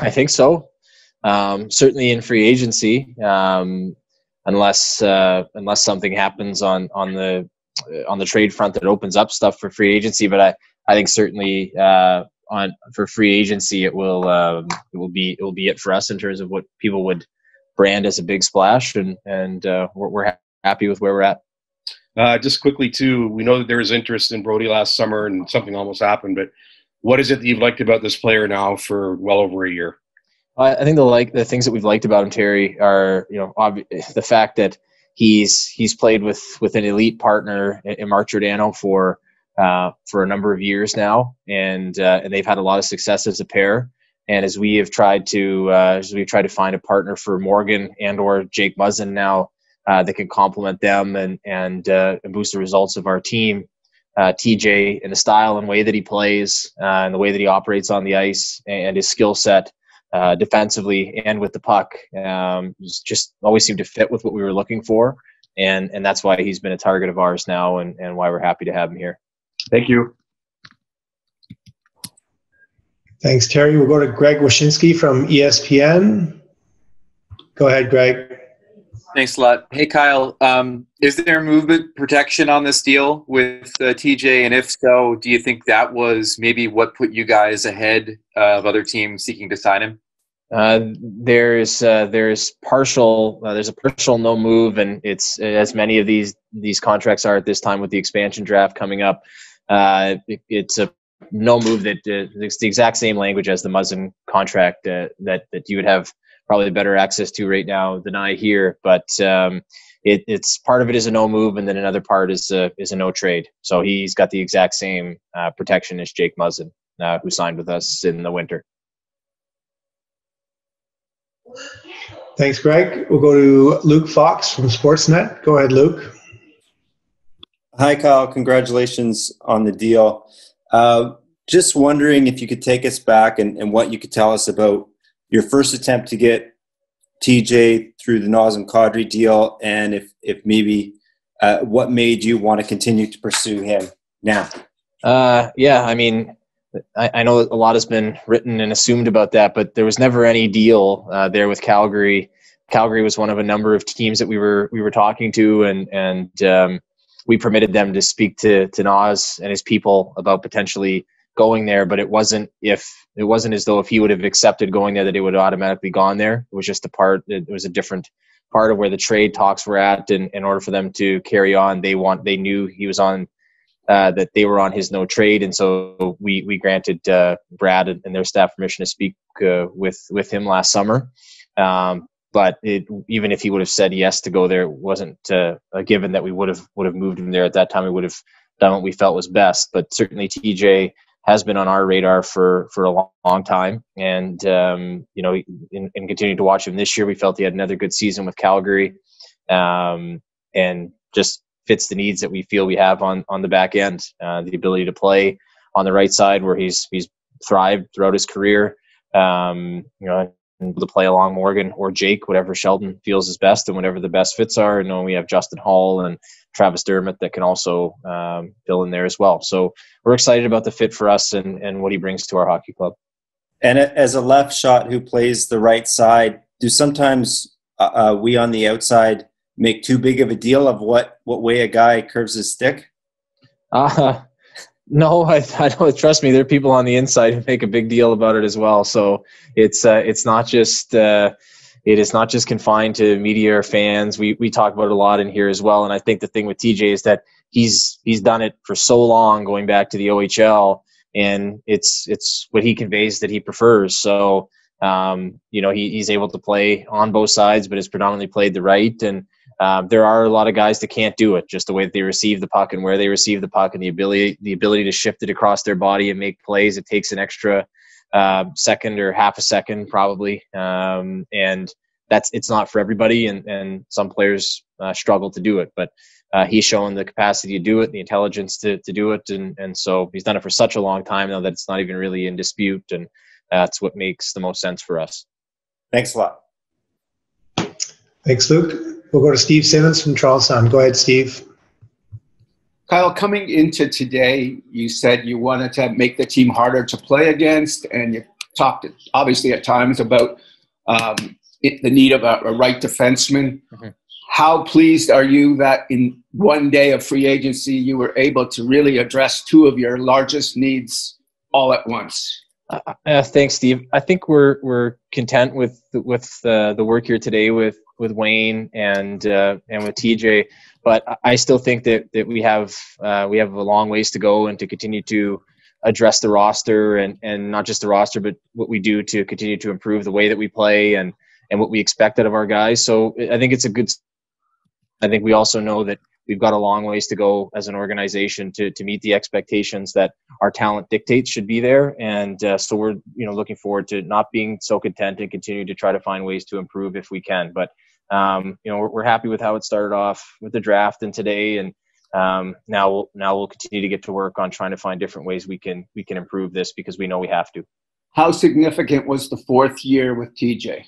I think so. Um, certainly in free agency, um, unless uh, unless something happens on on the on the trade front that opens up stuff for free agency. But I I think certainly uh, on for free agency it will um, it will be it will be it for us in terms of what people would brand as a big splash, and and uh, we're, we're happy with where we're at. Uh, just quickly too, we know that there was interest in Brodie last summer, and something almost happened. But what is it that you've liked about this player now for well over a year? I think the like the things that we've liked about him, Terry, are you know ob- the fact that he's he's played with with an elite partner in Mark Giordano for uh, for a number of years now, and uh, and they've had a lot of success as a pair. And as we have tried to uh, as we've tried to find a partner for Morgan and or Jake Muzzin now uh, that can complement them and and, uh, and boost the results of our team. Uh, TJ and the style and way that he plays and the way that he operates on the ice and his skill set uh, defensively and with the puck. Um, just always seemed to fit with what we were looking for, and and that's why he's been a target of ours now, and, and why we're happy to have him here. Thank you. Thanks, Terry. We'll go to Greg Wyshynski from ESPN. Go ahead, Greg. Thanks a lot. Hey, Kyle, um, is there movement protection on this deal with uh, TJ? And if so, do you think that was maybe what put you guys ahead of other teams seeking to sign him? Uh, there's uh, there's partial uh, there's a partial no move, and it's as many of these these contracts are at this time with the expansion draft coming up. Uh, it, it's a no move that uh, it's the exact same language as the Muzzin contract that that you would have probably better access to right now than I hear. But um, it, it's part of it is a no move, and then another part is a is a no trade. So he's got the exact same uh, protection as Jake Muzzin, uh, who signed with us in the winter. Thanks, Greg. We'll go to Luke Fox from Sportsnet. Go ahead, Luke. Hi, Kyle. Congratulations on the deal. Uh, just wondering if you could take us back and, and what you could tell us about your first attempt to get TJ through the Nazem Kadri deal, and if if maybe uh, what made you want to continue to pursue him now? Uh, yeah, I mean, I, I, know a lot has been written and assumed about that, but there was never any deal uh, there with Calgary. Calgary was one of a number of teams that we were we were talking to, and and um, we permitted them to speak to to Nas and his people about potentially going there, but it wasn't if it wasn't as though if he would have accepted going there that it would have automatically gone there. It was just a part. It was a different part of where the trade talks were at, and in order for them to carry on, they want they knew he was on uh, that they were on his no trade, and so we we granted uh, Brad and their staff permission to speak uh, with with him last summer. Um, but it, even if he would have said yes to go there, it wasn't uh, a given that we would have would have moved him there at that time. We would have done what we felt was best. But certainly TJ has been on our radar for for a long, long time, and um, you know, in, in, continuing to watch him this year, we felt he had another good season with Calgary, um, and just fits the needs that we feel we have on on the back end. Uh, the ability to play on the right side where he's he's thrived throughout his career. Um, you know, to play along Morgan or Jake, whatever Sheldon feels is best, and whatever the best fits are. And then we have Justin Holl and Travis Dermott that can also um, fill in there as well. So we're excited about the fit for us and, and what he brings to our hockey club. And as a left shot who plays the right side, do sometimes uh, uh we on the outside make too big of a deal of what what way a guy curves his stick? Uh, no, I, I don't. Trust me, there are people on the inside who make a big deal about it as well. So it's uh, it's not just uh, it is not just confined to media or fans. We we talk about it a lot in here as well. And I think the thing with TJ is that he's he's done it for so long, going back to the OHL, and it's it's what he conveys that he prefers. So um, you know he, he's able to play on both sides, but has predominantly played the right. And um, there are a lot of guys that can't do it, just the way that they receive the puck and where they receive the puck, and the ability the ability to shift it across their body and make plays. It takes an extra uh, second or half a second probably, um, and that's it's not for everybody, and and some players uh, struggle to do it, but. Uh, he's shown the capacity to do it, the intelligence to, to do it, and, and so he's done it for such a long time now that it's not even really in dispute, and that's what makes the most sense for us. Thanks a lot. Thanks, Luke. We'll go to Steve Simmons from Charlestown. Go ahead, Steve. Kyle, coming into today, you said you wanted to make the team harder to play against, and you talked obviously at times about um, it, the need of a, a right defenseman. Mm-hmm. How pleased are you that in one day of free agency you were able to really address two of your largest needs all at once? Uh, uh, thanks, Steve. I think we're we're content with with uh, the work here today with with Wayne and uh, and with TJ, but I still think that that we have uh, we have a long ways to go and to continue to address the roster and and not just the roster, but what we do to continue to improve the way that we play and and what we expect out of our guys. So I think it's a good. I think we also know that we've got a long ways to go as an organization to, to meet the expectations that our talent dictates should be there. And uh, so we're you know looking forward to not being so content and continue to try to find ways to improve if we can. But um, you know we're, we're happy with how it started off with the draft and today, and um, now we'll now we'll continue to get to work on trying to find different ways we can we can improve this because we know we have to. How significant was the fourth year with TJ?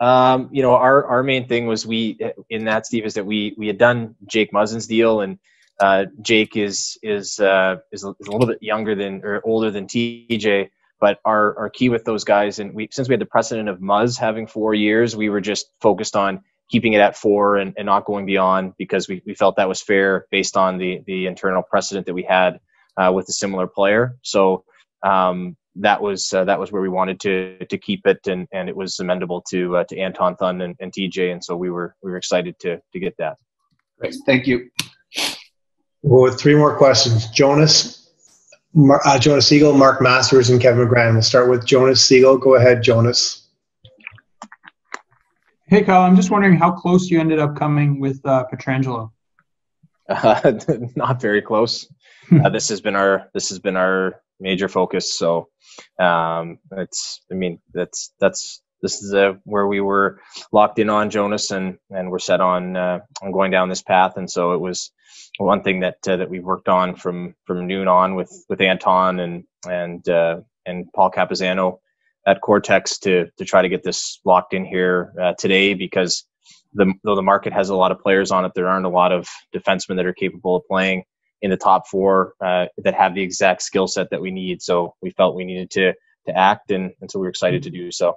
Um, you know, our, our main thing was we in that Steve is that we we had done Jake Muzzin's deal, and uh, Jake is is, uh, is is a little bit younger than or older than TJ. But our, our key with those guys, and we since we had the precedent of Muzz having four years, we were just focused on keeping it at four and, and not going beyond because we, we felt that was fair based on the the internal precedent that we had uh, with a similar player. So um, that was uh, that was where we wanted to to keep it, and, and it was amendable to uh, to Anton Thun and, and TJ, and so we were we were excited to to get that. Great, thank you. We'll with three more questions. Jonas, Mar- uh, Jonas Siegel, Mark Masters, and Kevin McGran. We'll start with Jonas Siegel. Go ahead, Jonas. Hey, Kyle. I'm just wondering how close you ended up coming with uh, Pietrangelo. Uh, not very close. Uh, this has been our this has been our major focus. So um, it's I mean that's that's this is uh, where we were locked in on Jonas and and we're set on uh, on going down this path. And so it was one thing that uh, that we worked on from from noon on with with Anton and and uh, and Paul Capizzano at Cortex to to try to get this locked in here uh, today because the, though the market has a lot of players on it, there aren't a lot of defensemen that are capable of playing in the top four uh, that have the exact skill set that we need. So we felt we needed to to act, and, and so we are excited to do so.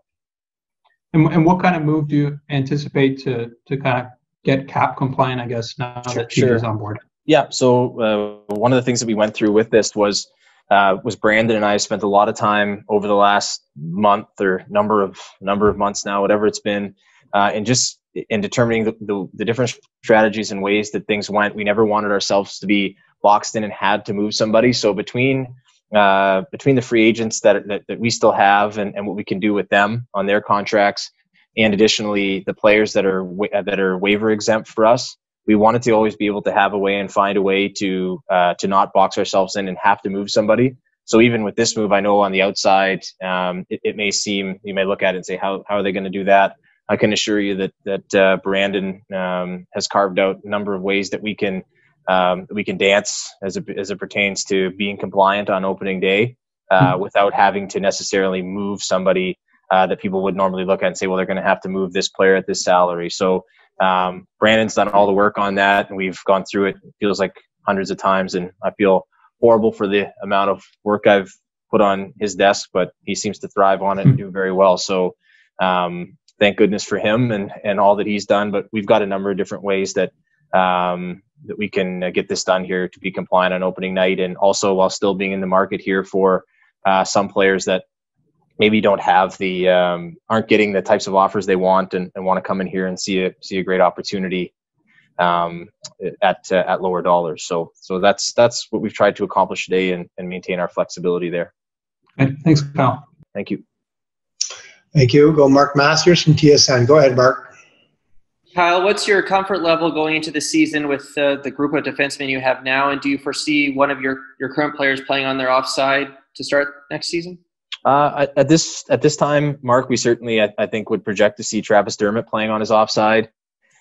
And, and what kind of move do you anticipate to to kind of get cap compliant? I guess now sure, that sure. on board. Yeah. So uh, one of the things that we went through with this was uh, was Brandon and I spent a lot of time over the last month or number of number of months now, whatever it's been, uh, and just in determining the, the, the, different strategies and ways that things went. We never wanted ourselves to be boxed in and had to move somebody. So between uh, between the free agents that, that, that we still have and, and what we can do with them on their contracts, and additionally the players that are wa- that are waiver exempt for us, we wanted to always be able to have a way and find a way to uh, to not box ourselves in and have to move somebody. So even with this move, I know on the outside, um, it, it, may seem you may look at it and say, how how are they going to do that? I can assure you that that uh, Brandon um, has carved out a number of ways that we can um, we can dance as it, as it pertains to being compliant on opening day uh, mm-hmm. without having to necessarily move somebody uh, that people would normally look at and say, well, they're going to have to move this player at this salary. So um, Brandon's done all the work on that, and we've gone through it. it. Feels like hundreds of times, and I feel horrible for the amount of work I've put on his desk, but he seems to thrive on it and do very well. So um, thank goodness for him and and all that he's done. But we've got a number of different ways that um, that we can uh, get this done here to be compliant on opening night, and also while still being in the market here for uh, some players that maybe don't have the um, aren't getting the types of offers they want and, and want to come in here and see a see a great opportunity um, at uh, at lower dollars. So so that's that's what we've tried to accomplish today and, and maintain our flexibility there. Okay. Thanks, Kyle. Thank you. Thank you. Go Mark Masters from TSN. Go ahead, Mark. Kyle, what's your comfort level going into the season with uh, the group of defensemen you have now, and do you foresee one of your, your current players playing on their offside to start next season? Uh, at this at this time, Mark, we certainly I, I, think would project to see Travis Dermott playing on his offside.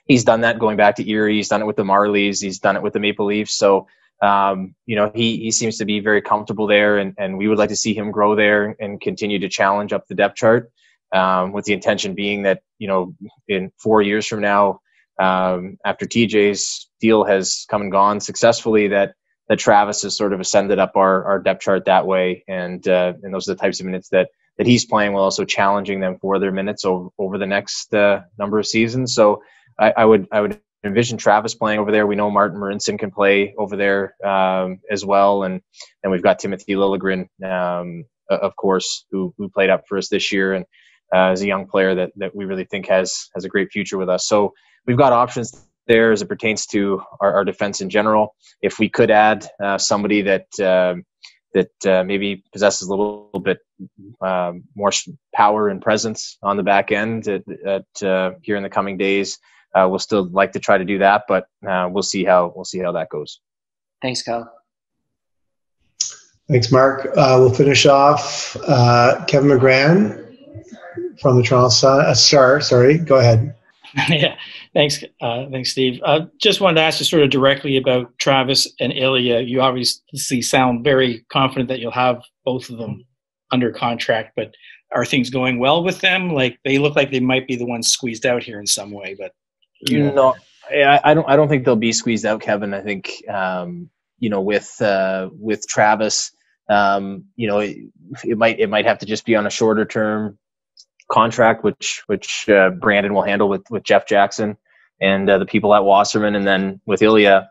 He's done that going back to Erie. He's done it with the Marlies. He's done it with the Maple Leafs. So um, you know he he seems to be very comfortable there, and and we would like to see him grow there and continue to challenge up the depth chart um, with the intention being that you know in four years from now, um, after TJ's deal has come and gone successfully, that that Travis has sort of ascended up our, our depth chart that way, and uh, and those are the types of minutes that that he's playing while also challenging them for their minutes over, over the next uh, number of seasons. So I, I, would I would envision Travis playing over there. We know Martin Marincin can play over there um, as well, and and we've got Timothy Liljegren, um, of course, who who played up for us this year and uh, is a young player that that we really think has has a great future with us. So we've got options there as it pertains to our, our defense in general. If we could add uh, somebody that uh, that uh, maybe possesses a little, little bit um, more power and presence on the back end at, at uh, here in the coming days, uh, we'll still like to try to do that, but uh, we'll see how we'll see how that goes. Thanks, Kyle. Thanks, Mark. we'll finish off. Kevin McGran from the Toronto Star. Sorry, go ahead. yeah, thanks, uh, thanks, Steve. Uh, just wanted to ask you sort of directly about Travis and Ilya. You obviously sound very confident that you'll have both of them under contract, but are things going well with them? Like they look like they might be the ones squeezed out here in some way, but you know. no, I, I don't. I don't think they'll be squeezed out, Kevin. I think um, you know with uh, with Travis. Um, you know, it, it might it might have to just be on a shorter term contract, which which uh, Brandon will handle with with Jeff Jackson and uh, the people at Wasserman, and then with Ilya,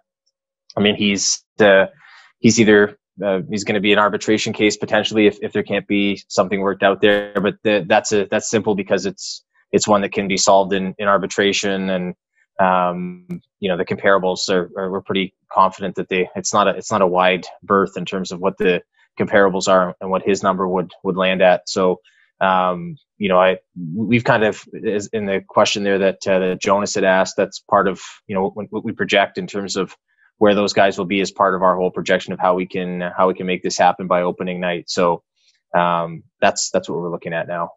I mean he's uh, he's either uh, he's going to be an arbitration case potentially if, if there can't be something worked out there, but that's a that's simple because it's it's one that can be solved in, in arbitration. And um, you know the comparables are, are, we're pretty confident that they it's not a it's not a wide berth in terms of what the comparables are and what his number would would land at. So um, you know, I we've kind of in the question there that, uh, that Jonas had asked. That's part of you know what, what, we project in terms of where those guys will be as part of our whole projection of how we can how we can make this happen by opening night. So um, that's that's what we're looking at now.